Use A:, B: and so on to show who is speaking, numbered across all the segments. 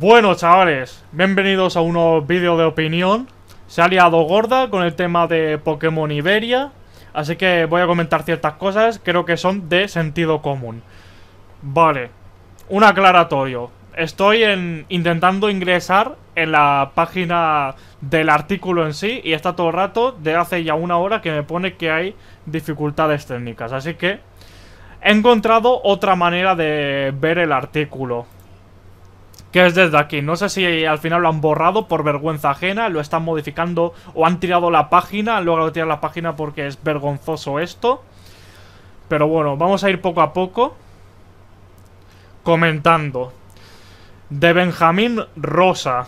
A: Bueno, chavales, bienvenidos a un nuevo vídeo de opinión. Se ha liado gorda con el tema de Pokémon Iberia, así que voy a comentar ciertas cosas, creo que son de sentido común. Vale, un aclaratorio. Estoy en, intentando ingresar en la página del artículo en sí y está todo el rato, de hace ya una hora, que me pone que hay dificultades técnicas. Así que he encontrado otra manera de ver el artículo que es desde aquí. No sé si al final lo han borrado por vergüenza ajena, lo están modificando o han tirado la página, luego lo tiran la página porque es vergonzoso esto. Pero bueno, vamos a ir poco a poco comentando. De Benjamín Rosa.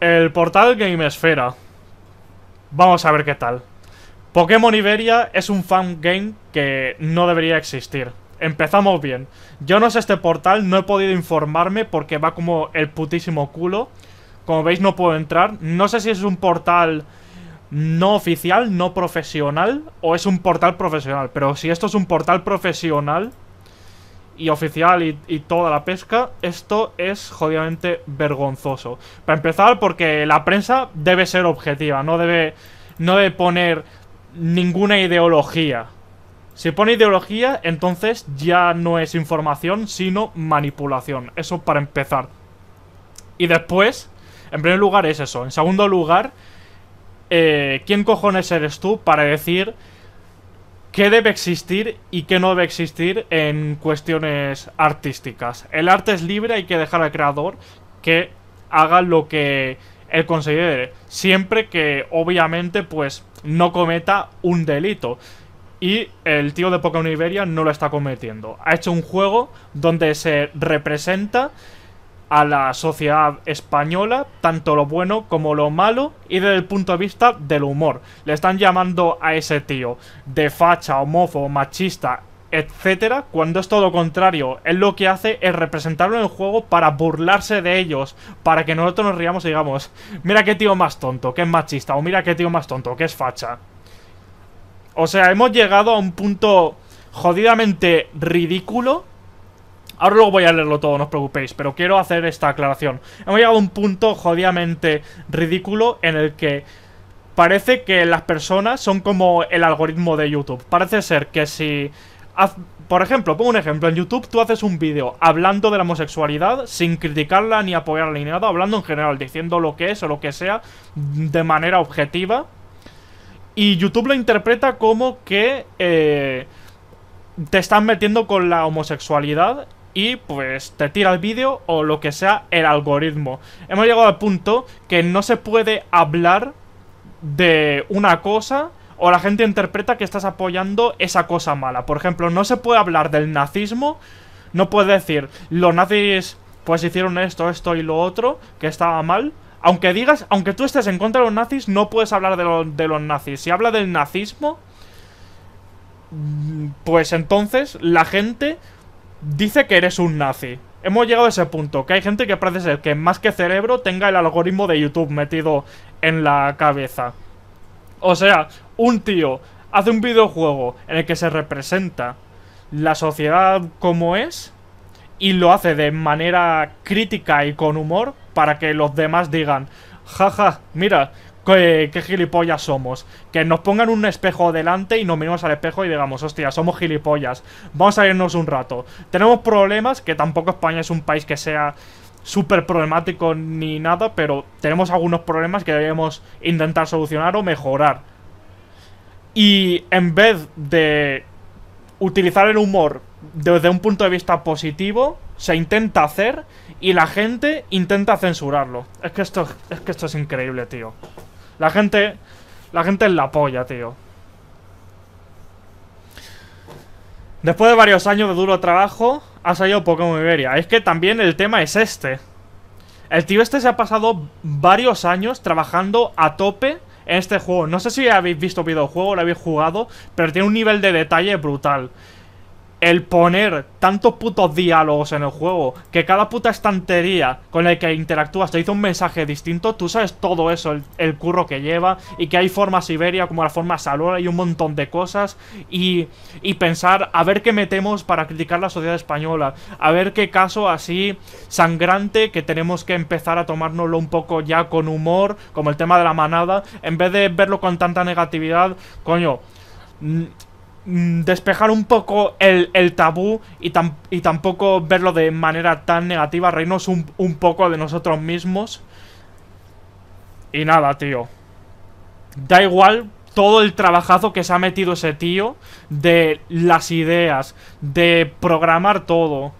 A: El portal Gamesfera. Vamos a ver qué tal. Pokémon Iberia es un fan game que no debería existir. Empezamos bien. Yo no sé este portal, no he podido informarme porque va como el putísimo culo. Como veis no puedo entrar. No sé si es un portal no oficial, no profesional o es un portal profesional. Pero si esto es un portal profesional y oficial y, toda la pesca, esto es jodidamente vergonzoso. Para empezar porque la prensa debe ser objetiva, no debe, no debe poner ninguna ideología. Si pone ideología, entonces ya no es información, sino manipulación. Eso para empezar. Y después, en primer lugar es eso. En segundo lugar, eh, ¿quién cojones eres tú para decir qué debe existir y qué no debe existir en cuestiones artísticas? El arte es libre, hay que dejar al creador que haga lo que él considere. Siempre que, obviamente, pues no cometa un delito. Y el tío de Pokémon Iberia no lo está cometiendo. Ha hecho un juego donde se representa a la sociedad española, tanto lo bueno como lo malo, y desde el punto de vista del humor. Le están llamando a ese tío de facha, homófobo, machista, etcétera, cuando es todo lo contrario. Él lo que hace es representarlo en el juego para burlarse de ellos, para que nosotros nos riamos y digamos, mira qué tío más tonto, que es machista, o mira qué tío más tonto, que es facha. O sea, hemos llegado a un punto jodidamente ridículo. Ahora luego voy a leerlo todo, no os preocupéis, pero quiero hacer esta aclaración. Hemos llegado a un punto jodidamente ridículo en el que parece que las personas son como el algoritmo de YouTube. Parece ser que si... Por ejemplo, pongo un ejemplo, en YouTube tú haces un vídeo hablando de la homosexualidad sin criticarla ni apoyarla ni nada, hablando en general, diciendo lo que es o lo que sea de manera objetiva y YouTube lo interpreta como que eh, te están metiendo con la homosexualidad y pues te tira el vídeo o lo que sea el algoritmo. Hemos llegado al punto que no se puede hablar de una cosa o la gente interpreta que estás apoyando esa cosa mala. Por ejemplo, no se puede hablar del nazismo, no puede decir los nazis pues hicieron esto, esto y lo otro, que estaba mal, aunque digas, aunque tú estés en contra de los nazis, no puedes hablar de, los nazis. Si habla del nazismo, mm, pues entonces la gente dice que eres un nazi. Hemos llegado a ese punto, que hay gente que parece ser que más que cerebro tenga el algoritmo de YouTube metido en la cabeza. O sea, un tío hace un videojuego en el que se representa la sociedad como es y lo hace de manera crítica y con humor para que los demás digan, jaja, mira, qué, gilipollas somos. Que nos pongan un espejo delante y nos miremos al espejo y digamos, hostia, somos gilipollas. Vamos a irnos un rato. Tenemos problemas, que tampoco España es un país que sea súper problemático ni nada, pero tenemos algunos problemas que debemos intentar solucionar o mejorar. Y en vez de utilizar el humor desde un punto de vista positivo, se intenta hacer y la gente intenta censurarlo. Es que esto es que esto es increíble, tío. La gente la gente es la polla, tío. Después de varios años de duro trabajo, ha salido Pokémon Iberia. Es que también el tema es este. El tío este se ha pasado varios años trabajando a tope en este juego. No sé si habéis visto videojuego, lo habéis jugado, pero tiene un nivel de detalle brutal. El poner tantos putos diálogos en el juego, que cada puta estantería con la que interactúas te dice un mensaje distinto, tú sabes todo eso, el, curro que lleva, y que hay formas Siberia como la forma Salora y un montón de cosas, y, y pensar a ver qué metemos para criticar la sociedad española, a ver qué caso así sangrante que tenemos que empezar a tomárnoslo un poco ya con humor, como el tema de la manada, en vez de verlo con tanta negatividad, coño despejar un poco el, tabú y, y, tampoco verlo de manera tan negativa, reírnos un, un poco de nosotros mismos. Y nada, tío. Da igual todo el trabajazo que se ha metido ese tío de las ideas, de programar todo.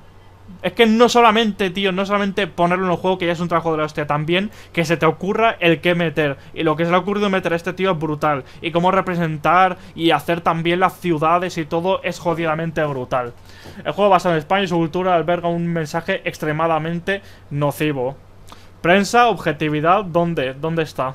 A: Es que no solamente, tío, no solamente ponerlo en el juego, que ya es un trabajo de la hostia, también que se te ocurra el qué meter. Y lo que se le ha ocurrido meter a este tío es brutal. Y cómo representar y hacer también las ciudades y todo es jodidamente brutal. El juego basado en España y su cultura alberga un mensaje extremadamente nocivo. Prensa, objetividad, ¿dónde? ¿Dónde está?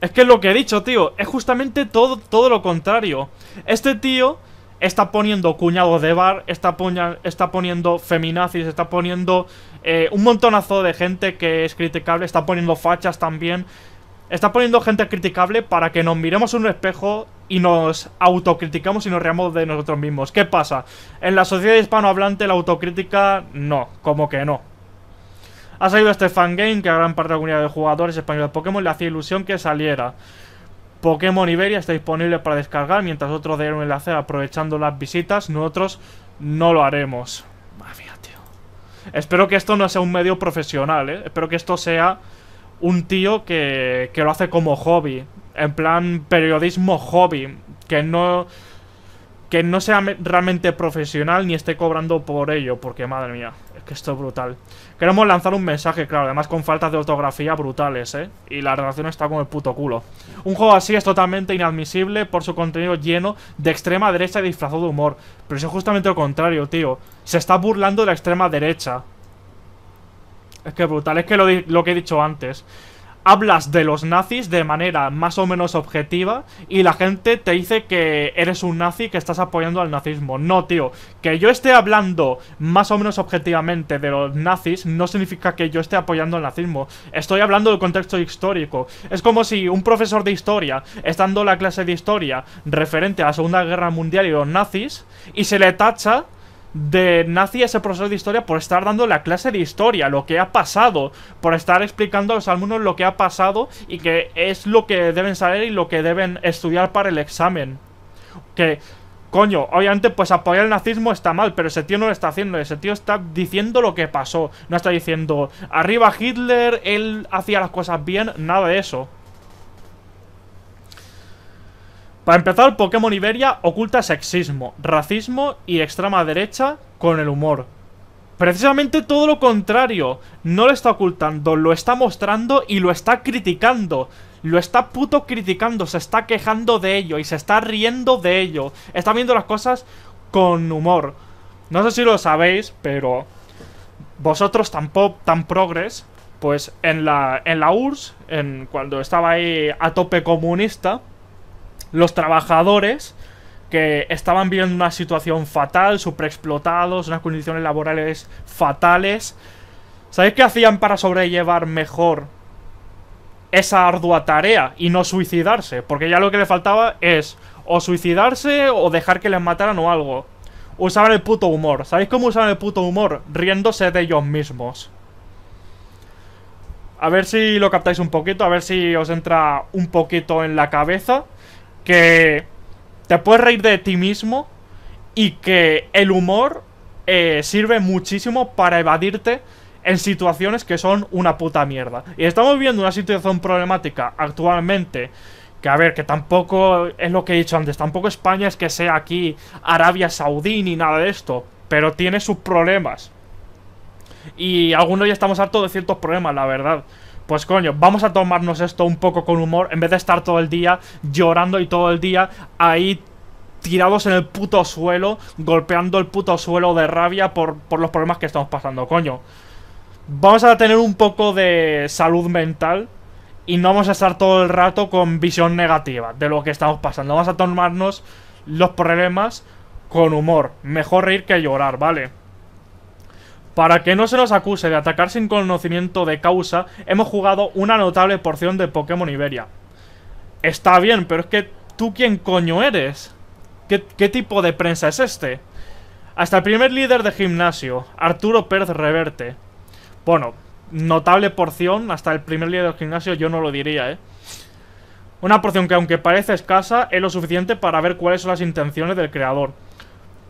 A: Es que es lo que he dicho, tío. Es justamente todo, todo lo contrario. Este tío está poniendo cuñado de bar, está, está poniendo feminazis, está poniendo eh, un montonazo de gente que es criticable, está poniendo fachas también. Está poniendo gente criticable para que nos miremos en un espejo y nos autocriticamos y nos reamos de nosotros mismos. ¿Qué pasa? En la sociedad hispanohablante la autocrítica no, como que no. Ha salido este fangame que a gran parte de la comunidad de jugadores españoles de Pokémon le hacía ilusión que saliera. Pokémon Iberia está disponible para descargar, mientras otros den un enlace aprovechando las visitas. Nosotros no lo haremos. Mía, tío. Espero que esto no sea un medio profesional, ¿eh? Espero que esto sea un tío que, que lo hace como hobby. En plan, periodismo hobby. Que no que no sea realmente profesional ni esté cobrando por ello, porque madre mía, es que esto es brutal. Queremos lanzar un mensaje, claro, además con faltas de ortografía brutales, ¿eh? Y la relación está con el puto culo. Un juego así es totalmente inadmisible por su contenido lleno de extrema derecha y disfrazado de humor. Pero eso es justamente lo contrario, tío. Se está burlando de la extrema derecha. Es que brutal, es que lo, lo que he dicho antes hablas de los nazis de manera más o menos objetiva y la gente te dice que eres un nazi que estás apoyando al nazismo. No, tío. Que yo esté hablando más o menos objetivamente de los nazis no significa que yo esté apoyando al nazismo. Estoy hablando del contexto histórico. Es como si un profesor de historia, estando la clase de historia referente a la Segunda Guerra Mundial y los nazis, y se le tacha de nazi ese profesor de historia por estar dando la clase de historia, lo que ha pasado, por estar explicando a los alumnos lo que ha pasado y que es lo que deben saber y lo que deben estudiar para el examen. Que, coño, obviamente pues apoyar el nazismo está mal, pero ese tío no lo está haciendo, ese tío está diciendo lo que pasó, no está diciendo, arriba Hitler, él hacía las cosas bien, nada de eso. Para empezar, Pokémon Iberia oculta sexismo, racismo y extrema derecha con el humor. Precisamente todo lo contrario. No lo está ocultando, lo está mostrando y lo está criticando. Lo está puto criticando, se está quejando de ello y se está riendo de ello. Está viendo las cosas con humor. No sé si lo sabéis, pero vosotros tan pop, tan progres, pues en la, en la URSS, en, cuando estaba ahí a tope comunista, los trabajadores que estaban viviendo una situación fatal, explotados, unas condiciones laborales fatales. ¿Sabéis qué hacían para sobrellevar mejor esa ardua tarea y no suicidarse? Porque ya lo que le faltaba es o suicidarse o dejar que les mataran o algo. Usaban el puto humor. ¿Sabéis cómo usaban el puto humor? Riéndose de ellos mismos. A ver si lo captáis un poquito, a ver si os entra un poquito en la cabeza que te puedes reír de ti mismo y que el humor eh, sirve muchísimo para evadirte en situaciones que son una puta mierda. Y estamos viviendo una situación problemática actualmente que a ver, que tampoco es lo que he dicho antes, tampoco España es que sea aquí Arabia Saudí ni nada de esto, pero tiene sus problemas. Y algunos ya estamos hartos de ciertos problemas, la verdad. Pues coño, vamos a tomarnos esto un poco con humor En vez de estar todo el día llorando y todo el día ahí tirados en el puto suelo Golpeando el puto suelo de rabia por, por los problemas que estamos pasando, coño Vamos a tener un poco de salud mental Y no vamos a estar todo el rato con visión negativa de lo que estamos pasando. Vamos a tomarnos los problemas con humor. Mejor reír que llorar, ¿vale? Para que no se nos acuse de atacar sin conocimiento de causa, hemos jugado una notable porción de Pokémon Iberia. Está bien, pero es que ¿tú quién coño eres? ¿Qué, tipo de prensa es este? Hasta el primer líder de gimnasio, Arturo Pérez Reverte. Bueno, notable porción, hasta el primer líder del gimnasio yo no lo diría, ¿eh? Una porción que aunque parece escasa, es lo suficiente para ver cuáles son las intenciones del creador.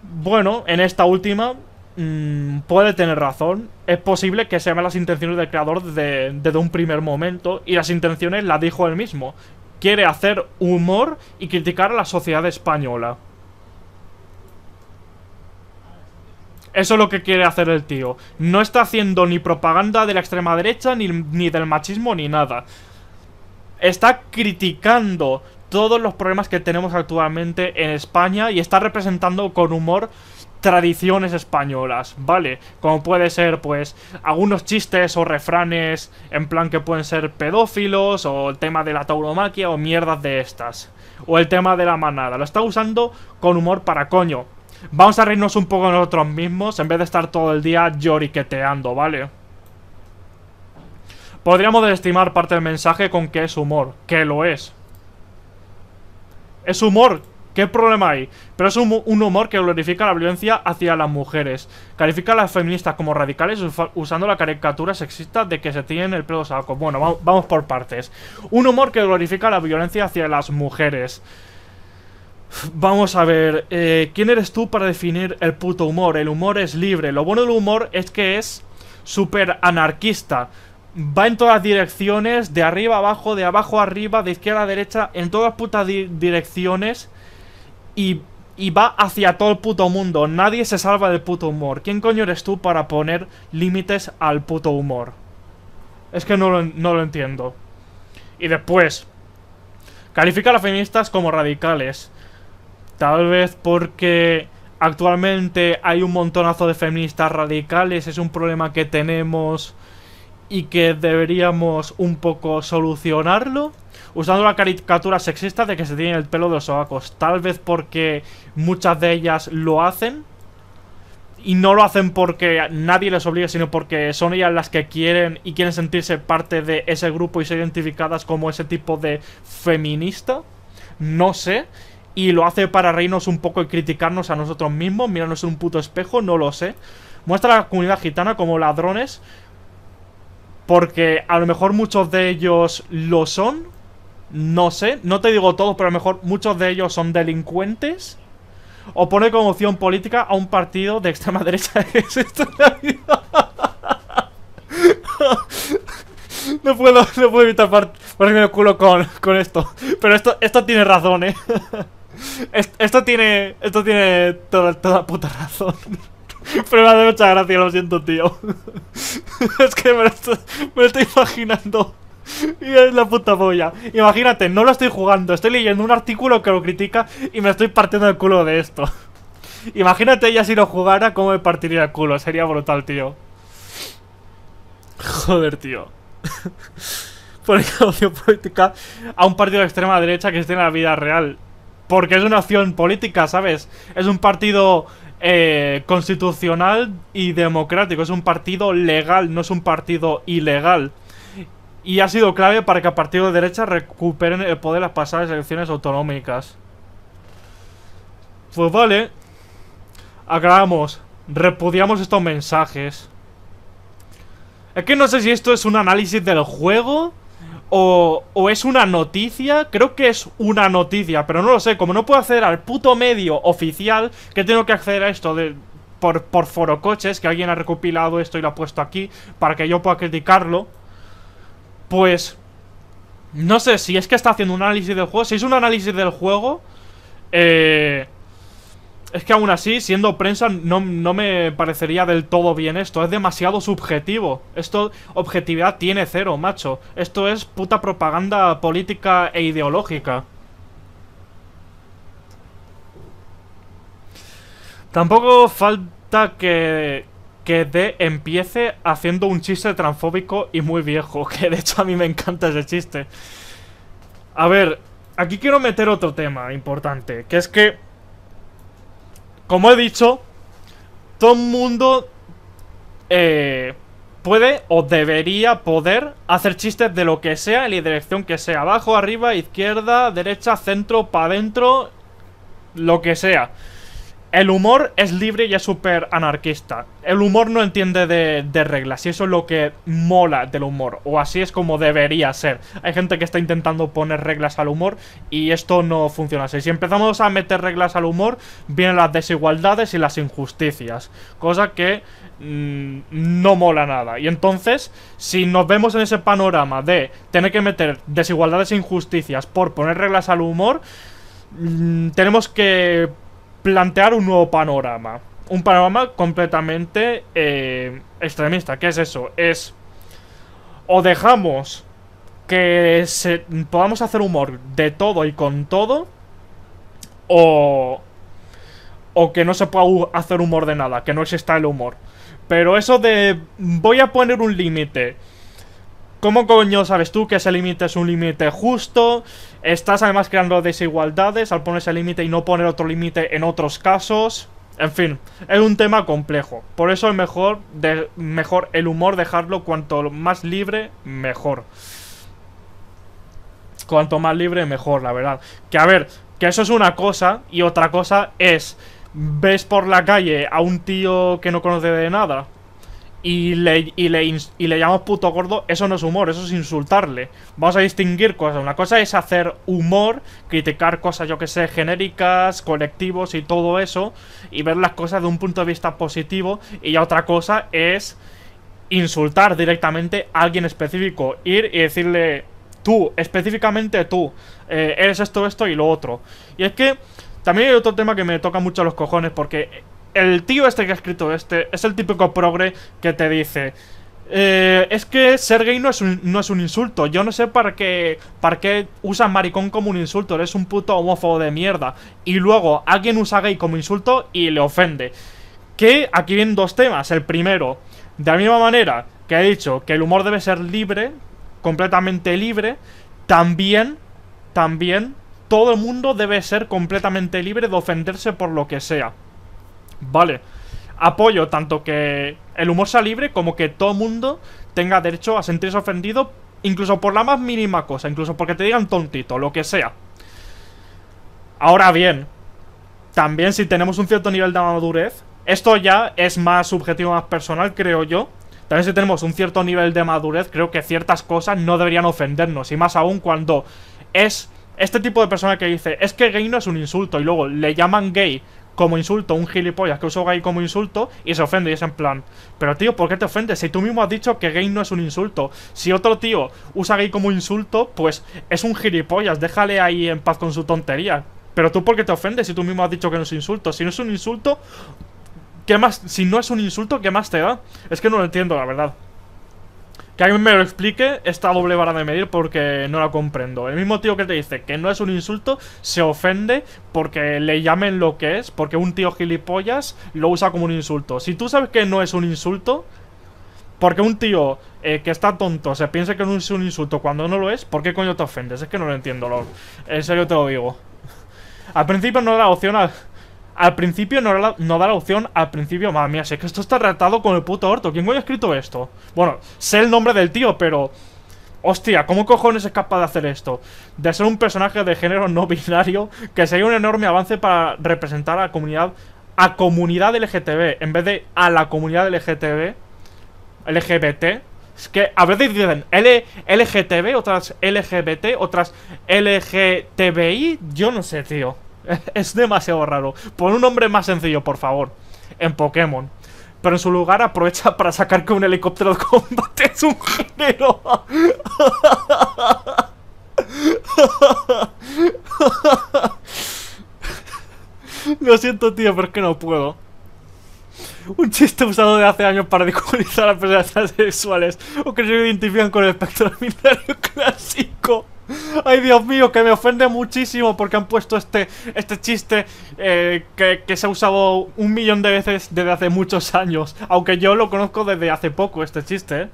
A: Bueno, en esta última mmm, puede tener razón. Es posible que sean las intenciones del creador desde, desde un primer momento y las intenciones las dijo él mismo. Quiere hacer humor y criticar a la sociedad española. Eso es lo que quiere hacer el tío. No está haciendo ni propaganda de la extrema derecha, ni, ni del machismo, ni nada. Está criticando todos los problemas que tenemos actualmente en España y está representando con humor tradiciones españolas, ¿vale? Como puede ser, pues, algunos chistes o refranes en plan que pueden ser pedófilos o el tema de la tauromaquia o mierdas de estas. O el tema de la manada. Lo está usando con humor para coño. Vamos a reírnos un poco nosotros mismos en vez de estar todo el día lloriqueteando, ¿vale? Podríamos desestimar parte del mensaje con que es humor, que lo es. Es humor, ¿qué problema hay? Pero es un, humor que glorifica la violencia hacia las mujeres. Califica a las feministas como radicales usando la caricatura sexista de que se tienen el pelo saco. Bueno, vamos por partes. Un humor que glorifica la violencia hacia las mujeres. Vamos a ver, eh, ¿quién eres tú para definir el puto humor? El humor es libre. Lo bueno del humor es que es súper anarquista. Va en todas direcciones, de arriba a abajo, de abajo a arriba, de izquierda a derecha, en todas putas direcciones. Y, y, va hacia todo el puto mundo. Nadie se salva del puto humor. ¿Quién coño eres tú para poner límites al puto humor? Es que no lo, no lo entiendo. Y después, califica a las feministas como radicales. Tal vez porque actualmente hay un montonazo de feministas radicales, es un problema que tenemos y que deberíamos un poco solucionarlo. Usando la caricatura sexista de que se tiene el pelo de los sobacos. Tal vez porque muchas de ellas lo hacen. Y no lo hacen porque nadie les obliga, sino porque son ellas las que quieren y quieren sentirse parte de ese grupo y ser identificadas como ese tipo de feminista. No sé y lo hace para reírnos un poco y criticarnos a nosotros mismos, mirarnos en un puto espejo, no lo sé. Muestra a la comunidad gitana como ladrones, porque a lo mejor muchos de ellos lo son, no sé, no te digo todos, pero a lo mejor muchos de ellos son delincuentes. O pone como opción política a un partido de extrema derecha. no puedo, no puedo evitar ponerme el culo con, con esto. Pero esto, esto tiene razón, eh. Esto tiene. Esto tiene toda, toda puta razón. Pero me hace mucha gracia, lo siento, tío. es que me lo, estoy, me lo estoy imaginando. Y es la puta polla. Imagínate, no lo estoy jugando, estoy leyendo un artículo que lo critica y me estoy partiendo el culo de esto. Imagínate ella si lo jugara, cómo me partiría el culo. Sería brutal, tío. Joder, tío. Por opción política a un partido de extrema derecha que esté en la vida real. Porque es una opción política, ¿sabes? Es un partido eh, constitucional y democrático. Es un partido legal, no es un partido ilegal. Y ha sido clave para que a partido de derecha recuperen el poder las pasadas elecciones autonómicas. Pues vale. Acabamos. Repudiamos estos mensajes. Es que no sé si esto es un análisis del juego o, es una noticia, creo que es una noticia, pero no lo sé, como no puedo acceder al puto medio oficial, que tengo que acceder a esto de, por, por forocoches, que alguien ha recopilado esto y lo ha puesto aquí, para que yo pueda criticarlo, pues... No sé si es que está haciendo un análisis del juego, si es un análisis del juego, eh... Es que aún así, siendo prensa, no, me parecería del todo bien esto. Es demasiado subjetivo. Esto, objetividad tiene cero, macho. Esto es puta propaganda política e ideológica. Tampoco falta que... que D empiece haciendo un chiste transfóbico y muy viejo. Que de hecho a mí me encanta ese chiste. A ver, aquí quiero meter otro tema importante. Que es que, como he dicho, todo el mundo eh, puede o debería poder hacer chistes de lo que sea en la dirección que sea. Abajo, arriba, izquierda, derecha, centro, para adentro, lo que sea. El humor es libre y es súper anarquista. El humor no entiende de, reglas y eso es lo que mola del humor. O así es como debería ser. Hay gente que está intentando poner reglas al humor y esto no funciona así. Si empezamos a meter reglas al humor, vienen las desigualdades y las injusticias. Cosa que mm, no mola nada. Y entonces, si nos vemos en ese panorama de tener que meter desigualdades e injusticias por poner reglas al humor, mm, tenemos que plantear un nuevo panorama. Un panorama completamente eh, extremista. ¿Qué es eso? Es... O dejamos que se, podamos hacer humor de todo y con todo. O... O que no se pueda hacer humor de nada, que no exista el humor. Pero eso de... Voy a poner un límite ¿Cómo coño sabes tú que ese límite es un límite justo? Estás además creando desigualdades al poner ese límite y no poner otro límite en otros casos. En fin, es un tema complejo. Por eso es mejor, mejor el humor dejarlo cuanto más libre, mejor. Cuanto más libre, mejor, la verdad. Que a ver, que eso es una cosa y otra cosa es... Ves por la calle a un tío que no conoce de nada y le, y, le, y le llamamos puto gordo, eso no es humor, eso es insultarle. Vamos a distinguir cosas. Una cosa es hacer humor, criticar cosas, yo que sé, genéricas, colectivos y todo eso, y ver las cosas de un punto de vista positivo. Y otra cosa es insultar directamente a alguien específico, ir y decirle, tú, específicamente tú, eh, eres esto, esto y lo otro. Y es que también hay otro tema que me toca mucho los cojones, porque el tío este que ha escrito este es el típico progre que te dice... Eh, es que ser gay no es, un, no es un insulto. Yo no sé para qué, para qué maricón como un insulto. Eres un puto homófobo de mierda. Y luego alguien usa gay como insulto y le ofende. Que aquí vienen dos temas. El primero, de la misma manera que he dicho que el humor debe ser libre, completamente libre, también, también, todo el mundo debe ser completamente libre de ofenderse por lo que sea. Vale. Apoyo tanto que el humor sea libre como que todo mundo tenga derecho a sentirse ofendido, incluso por la más mínima cosa, incluso porque te digan tontito, lo que sea. Ahora bien, también si tenemos un cierto nivel de madurez, esto ya es más subjetivo, más personal, creo yo. También si tenemos un cierto nivel de madurez, creo que ciertas cosas no deberían ofendernos. Y más aún cuando es este tipo de persona que dice, es que gay no es un insulto, y luego le llaman gay como insulto un gilipollas que usó gay como insulto y se ofende y es en plan, pero tío, ¿por qué te ofendes? Si tú mismo has dicho que gay no es un insulto. Si otro tío usa gay como insulto, pues es un gilipollas, déjale ahí en paz con su tontería. Pero tú, ¿por qué te ofendes si tú mismo has dicho que no es insulto? Si no es un insulto, ¿qué más? Si no es un insulto, ¿qué más te da? Es que no lo entiendo, la verdad. Que alguien me lo explique esta doble vara de medir porque no la comprendo. El mismo tío que te dice que no es un insulto se ofende porque le llamen lo que es, porque un tío gilipollas lo usa como un insulto. Si tú sabes que no es un insulto, porque un tío eh, que está tonto se piensa que no es un insulto cuando no lo es, ¿por qué coño te ofendes? Es que no lo entiendo, Lord. En serio te lo digo. Al principio no da opción a... Al principio no, da la opción al principio. Madre mía, sé que esto está tratado con el puto orto. ¿Quién ha escrito esto? Bueno, sé el nombre del tío, pero... Hostia, ¿cómo cojones es capaz de hacer esto? De ser un personaje de género no binario que sería un enorme avance para representar a la comunidad a comunidad LGTB en vez de a la comunidad LGTB LGBT es que a veces dicen L LGTB, otras LGBT, otras LGTBI Yo no sé, tío es demasiado raro. Pon un nombre más sencillo, por favor. En Pokémon. Pero en su lugar aprovecha para sacar que un helicóptero de combate es un género. Lo siento, tío, pero es que no puedo. Un chiste usado de hace años para ridiculizar a personas sexuales o que se identifican con el espectro binario clásico. Ay, Dios mío, que me ofende muchísimo porque han puesto este, este chiste eh, que, que, se ha usado un millón de veces desde hace muchos años. Aunque yo lo conozco desde hace poco, este chiste, ¿eh?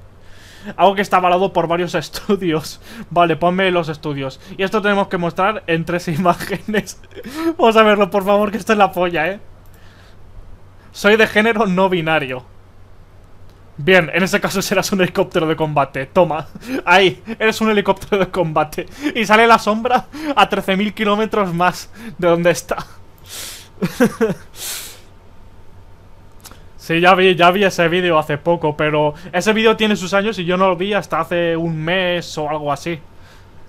A: Algo que está avalado por varios estudios. Vale, ponme los estudios. Y esto tenemos que mostrar en tres imágenes. Vamos a verlo, por favor, que esto es la polla, ¿eh? Soy de género no binario. Bien, en ese caso serás un helicóptero de combate. Toma, ahí, eres un helicóptero de combate. Y sale la sombra a 13.000 kilómetros más de donde está. sí, ya vi, ya vi ese vídeo hace poco, pero ese vídeo tiene sus años y yo no lo vi hasta hace un mes o algo así.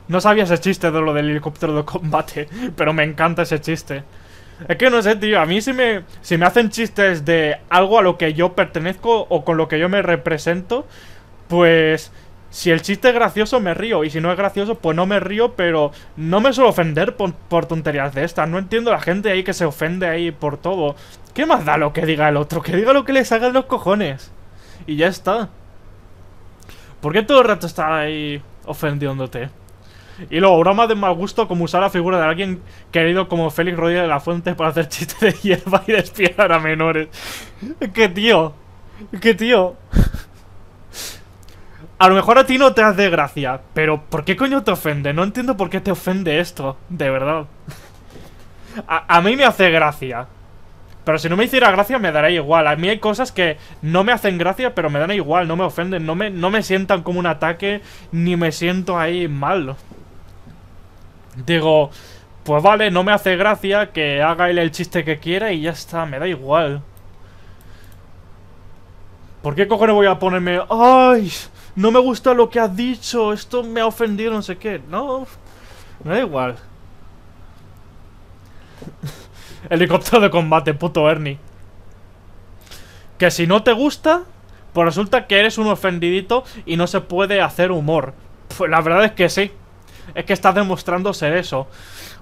A: No sabía ese chiste de lo del helicóptero de combate, pero me encanta ese chiste. Es que no sé, tío, a mí si me, si me hacen chistes de algo a lo que yo pertenezco o con lo que yo me represento, pues si el chiste es gracioso me río y si no es gracioso pues no me río, pero no me suelo ofender por, por tonterías de estas. No entiendo a la gente ahí que se ofende ahí por todo. ¿Qué más da lo que diga el otro? Que diga lo que le salga los cojones. Y ya está. ¿Por qué todo el rato está ahí ofendiéndote? Y luego, broma de mal gusto como usar la figura de alguien querido como Félix Rodríguez de la Fuente para hacer chistes de hierba y despiar a menores. ¡Qué tío! ¡Qué tío! A lo mejor a ti no te hace gracia, pero ¿por qué coño te ofende? No entiendo por qué te ofende esto, de verdad. A, a mí me hace gracia. Pero si no me hiciera gracia me dará igual. A mí hay cosas que no me hacen gracia, pero me dan igual, no me ofenden, no me, no me sientan como un ataque, ni me siento ahí mal. Digo, pues vale, no me hace gracia que haga él el chiste que quiera y ya está, me da igual. ¿Por qué cojones voy a ponerme... ¡Ay! No me gusta lo que has dicho, esto me ha ofendido, no sé qué. No, me da igual. Helicóptero de combate, puto Ernie. Que si no te gusta, pues resulta que eres un ofendidito y no se puede hacer humor. Pues la verdad es que sí es que estás demostrando ser eso.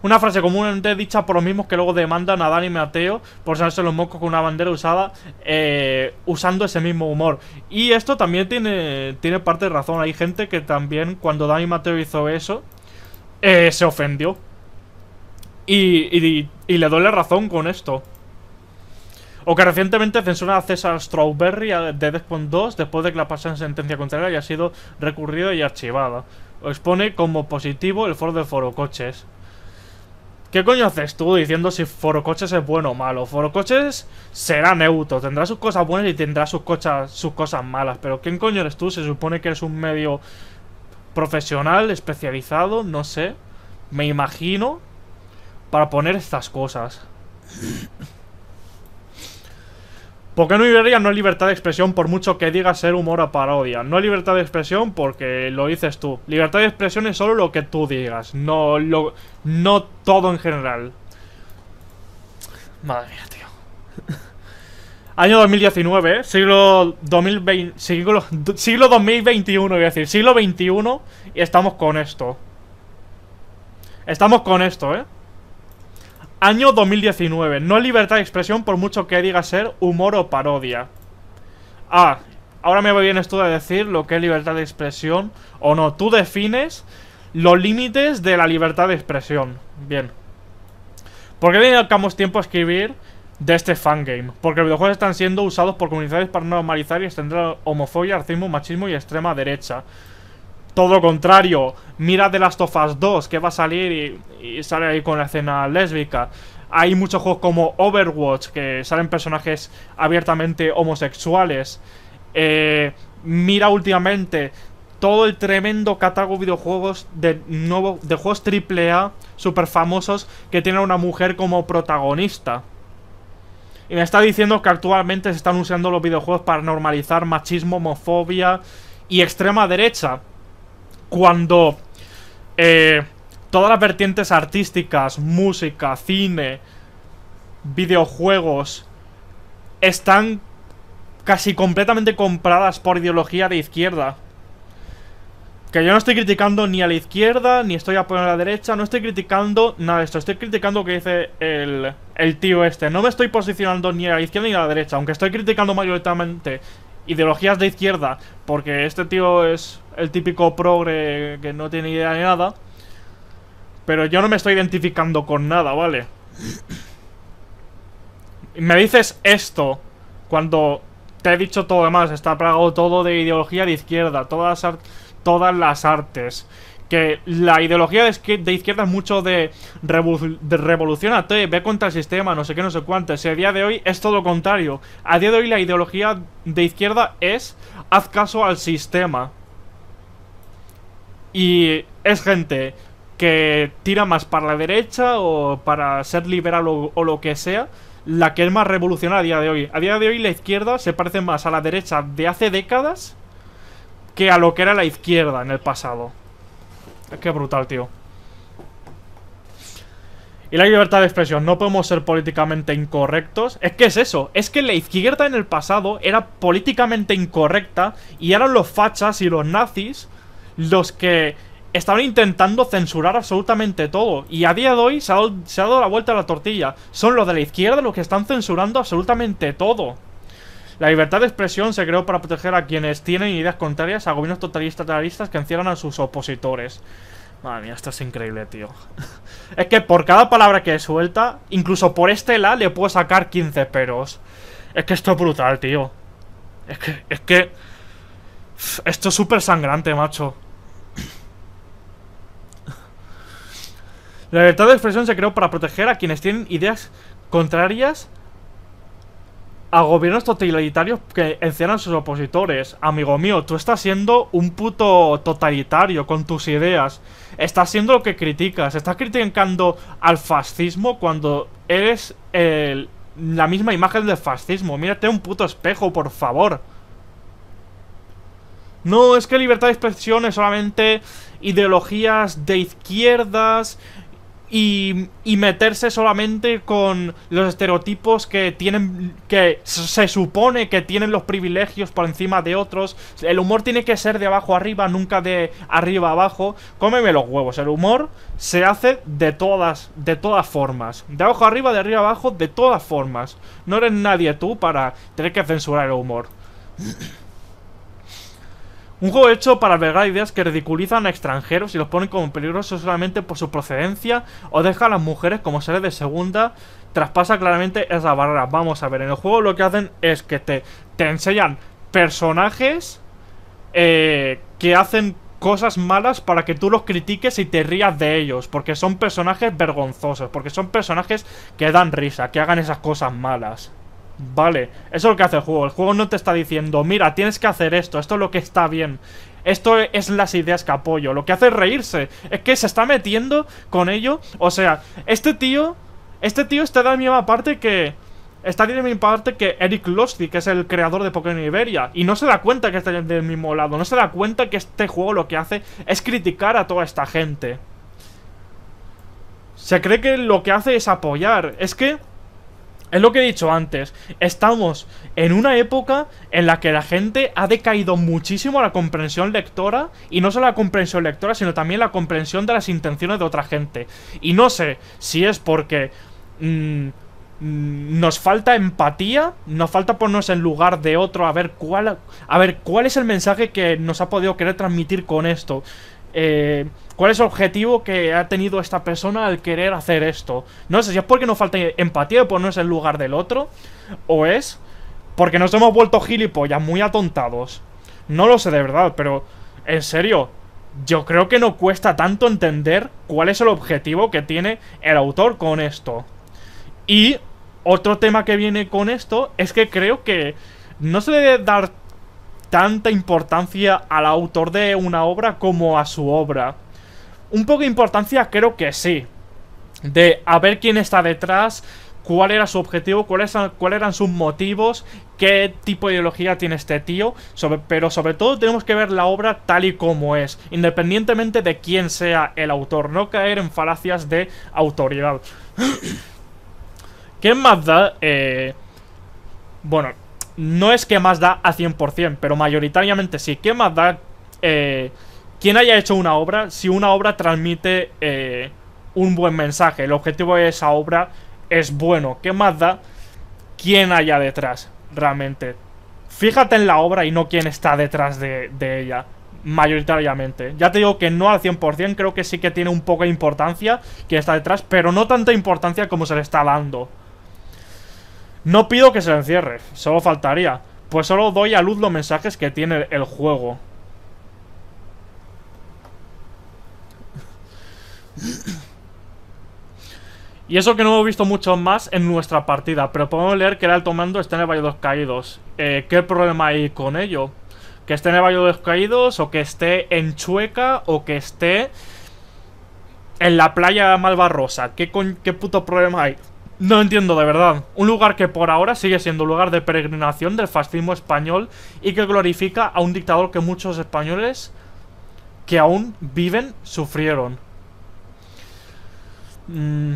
A: Una frase comúnmente dicha por los mismos que luego demandan a Dani Mateo por salirse los mocos con una bandera usada eh, usando ese mismo humor. Y esto también tiene, tiene parte de razón. Hay gente que también cuando Dani Mateo hizo eso eh, se ofendió. Y, y, le doy la razón con esto. O que recientemente censura a César Strawberry de Deathpoint 2 después de que la pasada sentencia contraria haya sido recurrida y archivada expone como positivo el foro de Forocoches. ¿Qué coño haces tú diciendo si Forocoches es bueno o malo? Forocoches será neutro, tendrá sus cosas buenas y tendrá sus cosas, sus cosas malas. Pero ¿quién coño eres tú? Se supone que eres un medio profesional, especializado, no sé. Me imagino, para poner estas cosas. Porque no Iberia no hay libertad de expresión por mucho que diga ser humor o parodia. No hay libertad de expresión porque lo dices tú. Libertad de expresión es solo lo que tú digas, no, lo, no todo en general. Madre mía, tío. Año 2019, ¿eh? siglo 2020, siglo, siglo 2021, voy a decir, siglo 21 y estamos con esto. Estamos con esto, ¿eh? Año 2019. No libertad de expresión por mucho que diga ser humor o parodia. Ah, ahora me voy bien esto de decir lo que es libertad de expresión o no. Tú defines los límites de la libertad de expresión. Bien. ¿Por qué dedicamos tiempo a escribir de este fangame? Porque los videojuegos están siendo usados por comunidades para normalizar y extender homofobia, racismo, machismo y extrema derecha. Todo lo contrario, mira The Last of Us 2 que va a salir y, sale ahí con la escena lésbica. Hay muchos juegos como Overwatch que salen personajes abiertamente homosexuales. Eh, mira últimamente todo el tremendo catálogo de videojuegos de, nuevo, de juegos AAA super famosos que tienen a una mujer como protagonista. Y me está diciendo que actualmente se están usando los videojuegos para normalizar machismo, homofobia y extrema derecha cuando eh, todas las vertientes artísticas, música, cine, videojuegos, están casi completamente compradas por ideología de izquierda. Que yo no estoy criticando ni a la izquierda, ni estoy apoyando a la derecha, no estoy criticando nada de esto. Estoy criticando lo que dice el, el tío este. No me estoy posicionando ni a la izquierda ni a la derecha, aunque estoy criticando mayoritariamente ideologías de izquierda, porque este tío es el típico progre que no tiene idea de nada, Pero yo no me estoy identificando con nada, ¿vale? Me dices esto cuando te he dicho todo demás, está plagado todo de ideología de izquierda, todas, todas las artes. Que la ideología de, izquierda es mucho de, de revolucionate, ve contra el sistema, no sé qué, no sé cuánto. Si a día de hoy es todo lo contrario. A día de hoy la ideología de izquierda es haz caso al sistema. Y es gente que tira más para la derecha o para ser liberal o lo que sea la que es más revolucionaria a día de hoy. A día de hoy la izquierda se parece más a la derecha de hace décadas que a lo que era la izquierda en el pasado. Es que brutal, tío. Y la libertad de expresión, no podemos ser políticamente incorrectos. Es que es eso, es que la izquierda en el pasado era políticamente incorrecta y eran los fachas y los nazis los que estaban intentando censurar absolutamente todo. Y a día de hoy se ha, dado, la vuelta a la tortilla. Son los de la izquierda los que están censurando absolutamente todo. La libertad de expresión se creó para proteger a quienes tienen ideas contrarias a gobiernos totalistas terroristas que encierran a sus opositores. Madre mía, esto es increíble, tío. es que por cada palabra que suelta, incluso por este la, le puedo sacar 15 peros. Es que esto es brutal, tío. Es que, es que... Esto es súper sangrante, macho. La libertad de expresión se creó para proteger a quienes tienen ideas contrarias a gobiernos totalitarios que encierran sus opositores. Amigo mío, tú estás siendo un puto totalitario con tus ideas. Estás siendo lo que criticas. Estás criticando al fascismo cuando eres la misma imagen del fascismo. Mírate un puto espejo, por favor. No, es que libertad de expresión es solamente ideologías de izquierdas y, meterse solamente con los estereotipos que tienen que se supone que tienen los privilegios por encima de otros. El humor tiene que ser de abajo arriba, nunca de arriba abajo. Cómeme los huevos. El humor se hace de todas de todas formas. De abajo arriba, de arriba abajo, de todas formas. No eres nadie tú para tener que censurar el humor. Un juego hecho para albergar ideas que ridiculizan a extranjeros y los ponen como peligrosos solamente por su procedencia o deja a las mujeres como seres de segunda, traspasa claramente esa barrera. Vamos a ver, en el juego lo que hacen es que te, te enseñan personajes eh, que hacen cosas malas para que tú los critiques y te rías de ellos, porque son personajes vergonzosos, porque son personajes que dan risa, que hagan esas cosas malas. Vale, eso es lo que hace el juego. El juego no te está diciendo, mira, tienes que hacer esto, esto es lo que está bien. Esto es las ideas que apoyo. Lo que hace es reírse. Es que se está metiendo con ello. O sea, este tío, este tío está de la misma parte que... Está de la misma parte que Eric Losty, que es el creador de Pokémon Iberia. Y no se da cuenta que está del mismo lado. No se da cuenta que este juego lo que hace es criticar a toda esta gente. Se cree que lo que hace es apoyar. Es que... Es lo que he dicho antes, estamos en una época en la que la gente ha decaído muchísimo la comprensión lectora, y no solo la comprensión lectora, sino también la comprensión de las intenciones de otra gente. Y no sé si es porque mm, mm, nos falta empatía, nos falta ponernos en lugar de otro a ver cuál, a ver cuál es el mensaje que nos ha podido querer transmitir con esto. Eh, ¿Cuál es el objetivo que ha tenido esta persona al querer hacer esto? No sé si es porque nos falta empatía de ponernos en lugar del otro, o es porque nos hemos vuelto gilipollas, muy atontados. No lo sé de verdad, pero en serio, yo creo que no cuesta tanto entender cuál es el objetivo que tiene el autor con esto. Y otro tema que viene con esto es que creo que no se debe dar tanta importancia al autor de una obra como a su obra. Un poco de importancia creo que sí. De a ver quién está detrás, cuál era su objetivo, cuáles eran sus motivos, qué tipo de ideología tiene este tío, pero sobre todo tenemos que ver la obra tal y como es, independientemente de quién sea el autor, no caer en falacias de autoridad. ¿Qué más da? Eh, bueno, no es que más da a 100%, pero mayoritariamente sí. ¿Qué más da eh, quien haya hecho una obra si una obra transmite eh, un buen mensaje? El objetivo de esa obra es bueno. ¿Qué más da quién haya detrás realmente? Fíjate en la obra y no quién está detrás de, ella. mayoritariamente. Ya te digo que no al 100%, creo que sí que tiene un poco de importancia que está detrás, pero no tanta importancia como se le está dando. No pido que se encierre, solo faltaría. Pues solo doy a luz los mensajes que tiene el juego. Y eso que no hemos visto mucho más en nuestra partida, pero podemos leer que el alto mando está en el Valle de los Caídos. Eh, ¿Qué problema hay con ello? ¿Que esté en el Valle de los Caídos o que esté en Chueca o que esté en la playa Malvarrosa? ¿Qué, ¿Qué puto problema hay? No entiendo de verdad. Un lugar que por ahora sigue siendo lugar de peregrinación del fascismo español y que glorifica a un dictador que muchos españoles que aún viven sufrieron. Mmm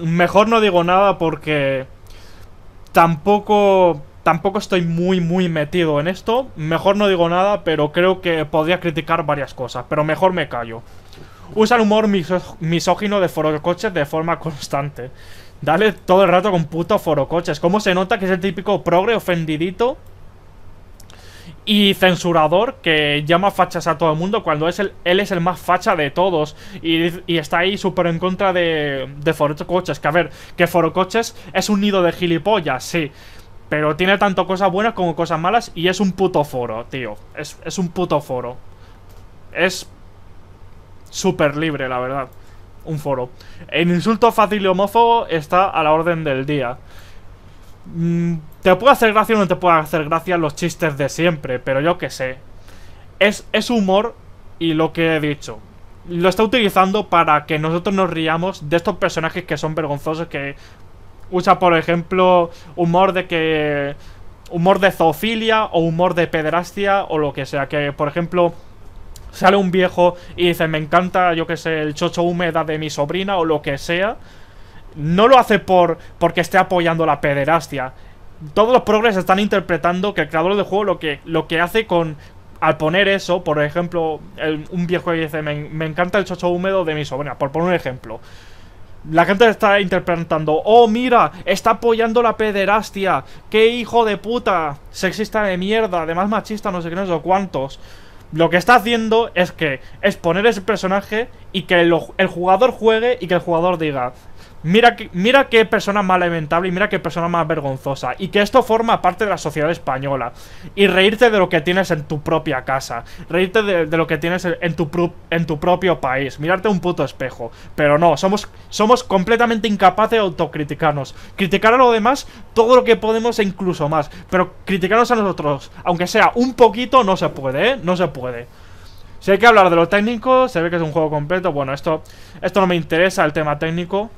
A: mejor no digo nada porque tampoco tampoco estoy muy muy metido en esto. Mejor no digo nada, pero creo que podría criticar varias cosas, pero mejor me callo. Usa el humor misógino de forocoches de forma constante. Dale todo el rato con puto forocoches. ¿Cómo se nota que es el típico progre ofendidito? y censurador que llama fachas a todo el mundo cuando es él es el más facha de todos y, está ahí súper en contra de, de Forocoches. Que a ver, que Forocoches es un nido de gilipollas, sí. Pero tiene tanto cosas buenas como cosas malas y es un puto foro, tío. Es, es un puto foro. Es súper libre, la verdad. Un foro. El insulto fácil y homófobo está a la orden del día. Mm, te puede hacer gracia o no te puede hacer gracia los chistes de siempre, pero yo qué sé. Es, es humor y lo que he dicho. Lo está utilizando para que nosotros nos riamos de estos personajes que son vergonzosos, que usa, por ejemplo, humor de que... Humor de zoofilia o humor de pederastia o lo que sea. Que, por ejemplo, sale un viejo y dice, me encanta, yo que sé, el chocho húmeda de mi sobrina o lo que sea. No lo hace por porque esté apoyando la pederastia. Todos los progres están interpretando que el creador del juego lo que, lo que hace con... Al poner eso, por ejemplo, un viejo que dice, me, encanta el chocho húmedo de mi sobrina, por poner un ejemplo. La gente está interpretando, oh mira, está apoyando la pederastia, qué hijo de puta, sexista de mierda, además machista, no sé qué, no sé cuántos. Lo que está haciendo es que es poner ese personaje y que el jugador juegue y que el jugador diga, Mira, mira qué persona más lamentable y mira qué persona más vergonzosa. Y que esto forma parte de la sociedad española. Y reírte de lo que tienes en tu propia casa. Reírte de, lo que tienes en tu, en tu propio país. Mirarte un puto espejo. Pero no, somos, somos completamente incapaces de autocriticarnos. Criticar a lo demás todo lo que podemos e incluso más. Pero criticarnos a nosotros, aunque sea un poquito, no se puede, ¿eh? No se puede. Si hay que hablar de lo técnico, se ve que es un juego completo. Bueno, esto, esto no me interesa, el tema técnico.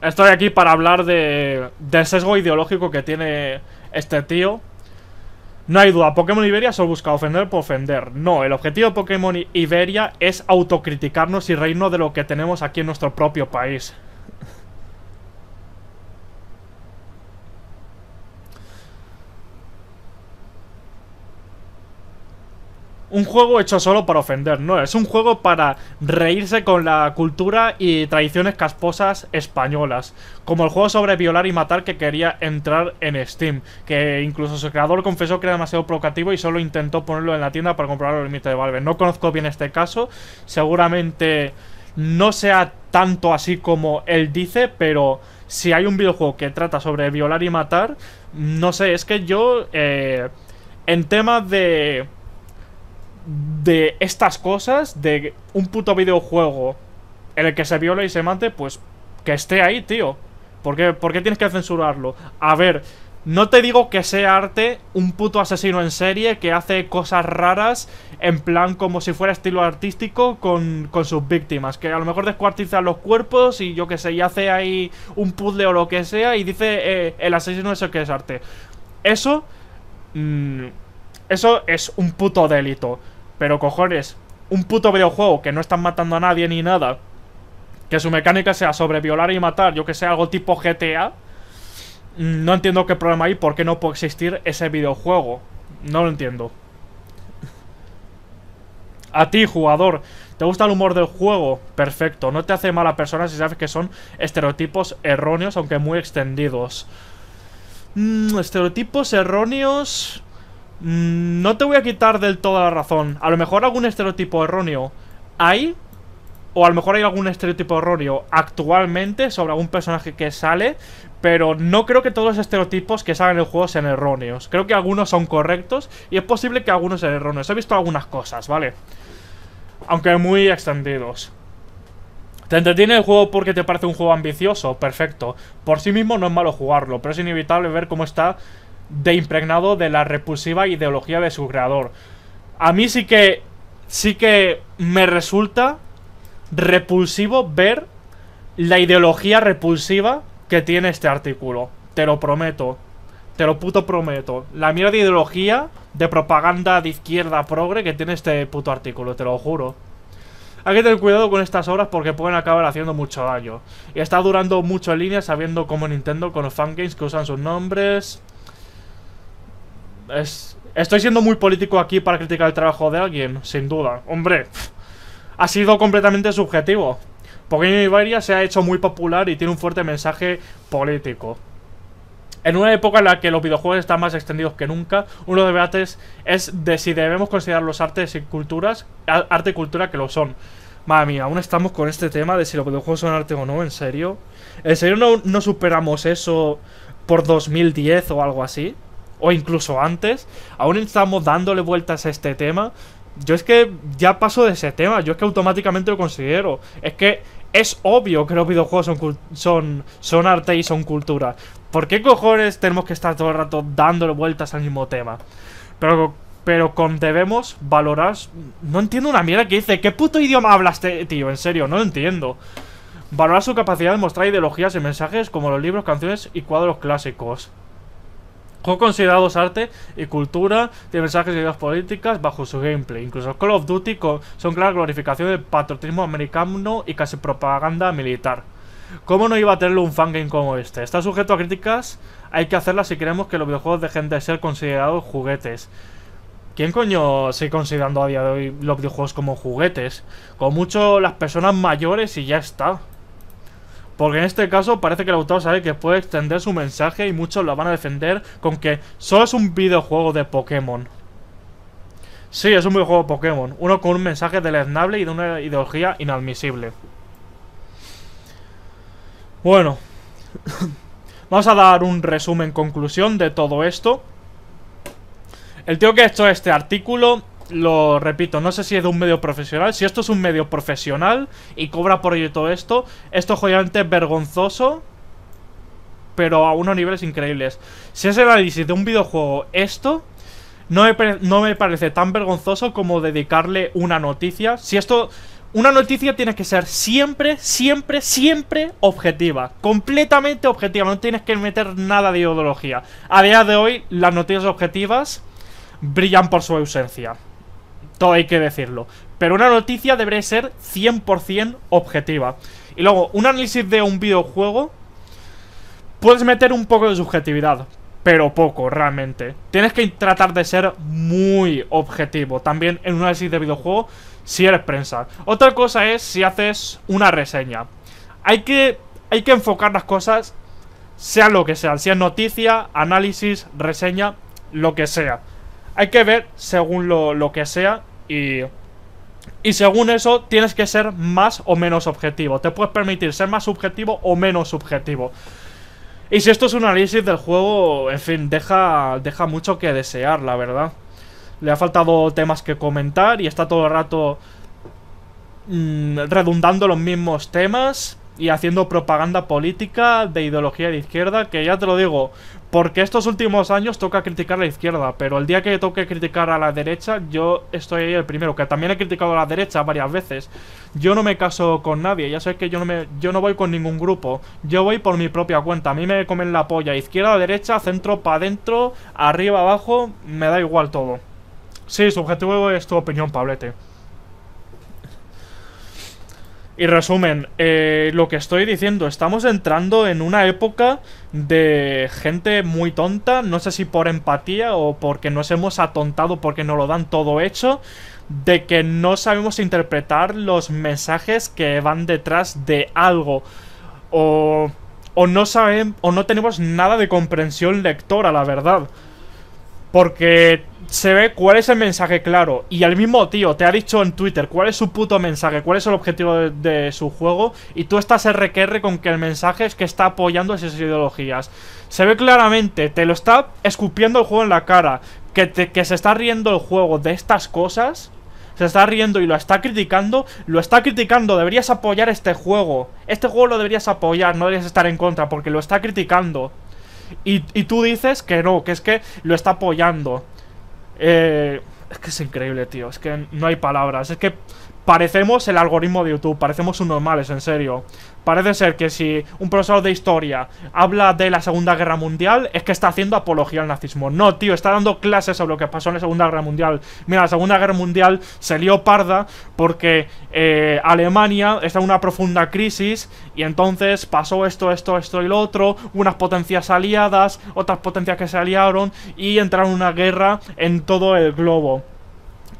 A: Estoy aquí para hablar de, del sesgo ideológico que tiene este tío. No hay duda, Pokémon Iberia solo busca ofender por ofender. No, el objetivo de Pokémon Iberia es autocriticarnos y reírnos de lo que tenemos aquí en nuestro propio país. Un juego hecho solo para ofender, no, es un juego para reírse con la cultura y tradiciones casposas españolas, como el juego sobre violar y matar que quería entrar en Steam, que incluso su creador confesó que era demasiado provocativo y solo intentó ponerlo en la tienda para comprobar el límite de Valve. No conozco bien este caso, seguramente no sea tanto así como él dice, pero si hay un videojuego que trata sobre violar y matar, no sé, es que yo eh, en temas de de estas cosas, de un puto videojuego en el que se viola y se mate, pues que esté ahí, tío. ¿Por qué, tienes que censurarlo? A ver, no te digo que sea arte un puto asesino en serie que hace cosas raras en plan como si fuera estilo artístico con, con sus víctimas. Que a lo mejor descuartiza los cuerpos y yo que sé, y hace ahí un puzzle o lo que sea y dice eh, el asesino eso que es arte. Eso... Mmm, eso es un puto delito. Pero cojones, un puto videojuego que no están matando a nadie ni nada. Que su mecánica sea sobre violar y matar, yo que sé, algo tipo GTA. No entiendo qué problema hay, por qué no puede existir ese videojuego. No lo entiendo. A ti, jugador, ¿te gusta el humor del juego? Perfecto, no te hace mala persona si sabes que son estereotipos erróneos, aunque muy extendidos. Mm, estereotipos erróneos... Mm, no te voy a quitar del todo la razón. A lo mejor algún estereotipo erróneo hay. O a lo mejor hay algún estereotipo erróneo actualmente sobre algún personaje que sale. Pero no creo que todos los estereotipos que salen en el juego sean erróneos. Creo que algunos son correctos y es posible que algunos sean erróneos. He visto algunas cosas, ¿vale? Aunque muy extendidos. ¿Te entretiene el juego porque te parece un juego ambicioso? Perfecto. Por sí mismo no es malo jugarlo, pero es inevitable ver cómo está de impregnado de la repulsiva ideología de su creador. A mí sí que... Sí que me resulta repulsivo ver la ideología repulsiva que tiene este artículo. Te lo prometo. Te lo puto prometo. La mierda de ideología de propaganda de izquierda progre que tiene este puto artículo, te lo juro. Hay que tener cuidado con estas obras porque pueden acabar haciendo mucho daño. Y está durando mucho en línea sabiendo cómo Nintendo con los fangames que usan sus nombres... Es... Estoy siendo muy político aquí para criticar el trabajo de alguien, sin duda. Hombre, ha sido completamente subjetivo. Pokémon Iberia se ha hecho muy popular y tiene un fuerte mensaje político. En una época en la que los videojuegos están más extendidos que nunca, uno de los debates es de si debemos considerar los artes y culturas, arte y cultura que lo son. Madre mía, aún estamos con este tema de si los videojuegos son arte o no, ¿en serio? ¿En serio no, no superamos eso por 2010 o algo así? O incluso antes. Aún estamos dándole vueltas a este tema. Yo es que ya paso de ese tema, yo es que automáticamente lo considero. Es que es obvio que los videojuegos son, son, son arte y son cultura. ¿Por qué cojones tenemos que estar todo el rato dándole vueltas al mismo tema? Pero, pero con debemos valorar... No entiendo una mierda que dice ¿Qué puto idioma hablas, tío? En serio, no lo entiendo. Valorar su capacidad de mostrar ideologías y mensajes como los libros, canciones y cuadros clásicos. Juegos considerados arte y cultura de mensajes y ideas políticas bajo su gameplay. Incluso Call of Duty son claras glorificación del patriotismo americano y casi propaganda militar. ¿Cómo no iba a tenerlo un fangame como este? Está sujeto a críticas, hay que hacerlas si queremos que los videojuegos dejen de ser considerados juguetes. ¿Quién coño sigue considerando a día de hoy los videojuegos como juguetes? Con mucho las personas mayores y ya está. Porque en este caso parece que el autor sabe que puede extender su mensaje y muchos lo van a defender con que solo es un videojuego de Pokémon. Sí, es un videojuego de Pokémon. Uno con un mensaje deleznable y de una ideología inadmisible. Bueno, vamos a dar un resumen, conclusión de todo esto. El tío que ha hecho este artículo, lo repito, no sé si es de un medio profesional. Si esto es un medio profesional y cobra por ello todo esto, esto es obviamente vergonzoso, pero a unos niveles increíbles. Si es el análisis de un videojuego esto, no me, no me parece tan vergonzoso como dedicarle una noticia. Si esto una noticia tiene que ser siempre, siempre, siempre objetiva. Completamente objetiva. No tienes que meter nada de ideología. A día de hoy, las noticias objetivas brillan por su ausencia. Todo hay que decirlo. Pero una noticia debería ser 100% objetiva. Y luego, un análisis de un videojuego... Puedes meter un poco de subjetividad pero poco, realmente. Tienes que tratar de ser muy objetivo. También en un análisis de videojuego si eres prensa. Otra cosa es si haces una reseña. Hay que, hay que enfocar las cosas, sea lo que sea. Si es noticia, análisis, reseña, lo que sea. Hay que ver según lo, lo que sea y... Y según eso, tienes que ser más o menos objetivo. Te puedes permitir ser más subjetivo o menos subjetivo. Y si esto es un análisis del juego, en fin, deja, deja mucho que desear, la verdad. Le ha faltado temas que comentar y está todo el rato mmm, redundando los mismos temas y haciendo propaganda política de ideología de izquierda, que ya te lo digo, porque estos últimos años toca criticar a la izquierda, pero el día que toque criticar a la derecha, yo estoy ahí el primero, que también he criticado a la derecha varias veces. Yo no me caso con nadie, ya sabes que yo no me yo no voy con ningún grupo, yo voy por mi propia cuenta, a mí me comen la polla, izquierda, derecha, centro, para adentro, arriba, abajo, me da igual todo. Sí, su objetivo es tu opinión, Pablete. Y resumen, eh, lo que estoy diciendo, estamos entrando en una época de gente muy tonta, no sé si por empatía o porque nos hemos atontado porque nos lo dan todo hecho, de que no sabemos interpretar los mensajes que van detrás de algo. O o no saben, o no tenemos nada de comprensión lectora, la verdad. Porque se ve cuál es el mensaje claro. Y el mismo tío te ha dicho en Twitter cuál es su puto mensaje, cuál es el objetivo de, su juego. Y tú estás RQR con que el mensaje es que está apoyando esas ideologías. Se ve claramente, te lo está escupiendo el juego en la cara. Que, que se está riendo el juego de estas cosas. Se está riendo y lo está criticando. Lo está criticando. Deberías apoyar este juego. Este juego lo deberías apoyar, no deberías estar en contra porque lo está criticando. Y, tú dices que no, que es que lo está apoyando. Eh, es que es increíble, tío. Es que no hay palabras. Es que parecemos el algoritmo de YouTube. Parecemos un normales, en serio. Parece ser que si un profesor de historia habla de la Segunda Guerra Mundial, es que está haciendo apología al nazismo. No, tío, está dando clases sobre lo que pasó en la Segunda Guerra Mundial. Mira, la Segunda Guerra Mundial se lió parda porque eh, Alemania está en una profunda crisis y entonces pasó esto, esto, esto y lo otro. Unas potencias aliadas, otras potencias que se aliaron y entraron en una guerra en todo el globo.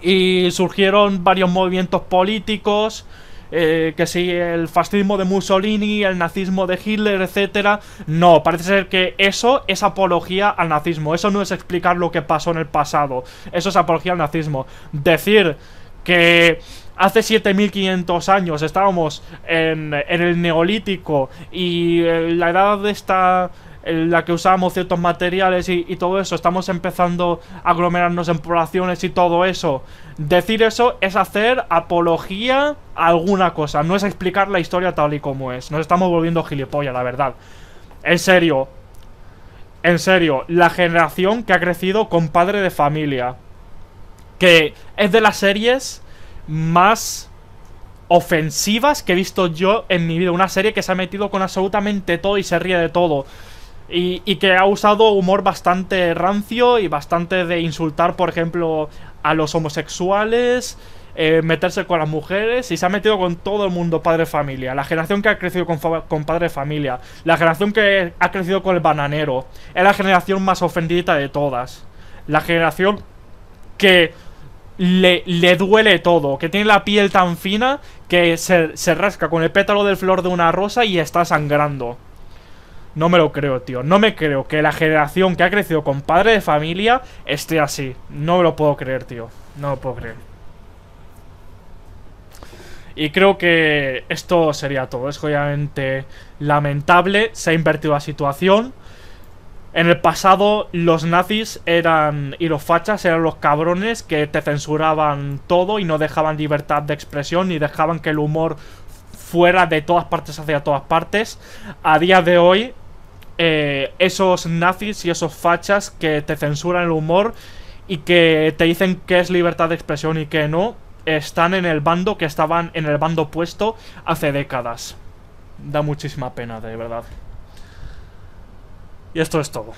A: Y surgieron varios movimientos políticos eh, que si el fascismo de Mussolini, el nazismo de Hitler, etcétera. No, parece ser que eso es apología al nazismo. Eso no es explicar lo que pasó en el pasado. Eso es apología al nazismo. Decir que hace 7500 años estábamos en, en el neolítico y eh, la edad de esta en la que usábamos ciertos materiales y, todo eso, estamos empezando a aglomerarnos en poblaciones y todo eso. Decir eso es hacer apología a alguna cosa, no es explicar la historia tal y como es. Nos estamos volviendo gilipollas, la verdad. En serio, en serio, la generación que ha crecido con padre de familia, que es de las series más ofensivas que he visto yo en mi vida. Una serie que se ha metido con absolutamente todo y se ríe de todo. Y, que ha usado humor bastante rancio y bastante de insultar, por ejemplo, a los homosexuales, eh, meterse con las mujeres y se ha metido con todo el mundo padre familia. La generación que ha crecido con, con padre familia, la generación que ha crecido con el bananero, es la generación más ofendida de todas. La generación que le, le, duele todo, que tiene la piel tan fina que se, se rasca con el pétalo del flor de una rosa y está sangrando. No me lo creo, tío. No me creo que la generación que ha crecido con padre de familia esté así. No me lo puedo creer, tío. No lo puedo creer. Y creo que esto sería todo. Es obviamente lamentable. Se ha invertido la situación. En el pasado los nazis eran y los fachas eran los cabrones que te censuraban todo y no dejaban libertad de expresión ni dejaban que el humor fuera de todas partes hacia todas partes. A día de hoy eh, esos nazis y esos fachas que te censuran el humor y que te dicen que es libertad de expresión y que no, están en el bando que estaban en el bando opuesto hace décadas. Da muchísima pena, de verdad. Y esto es todo.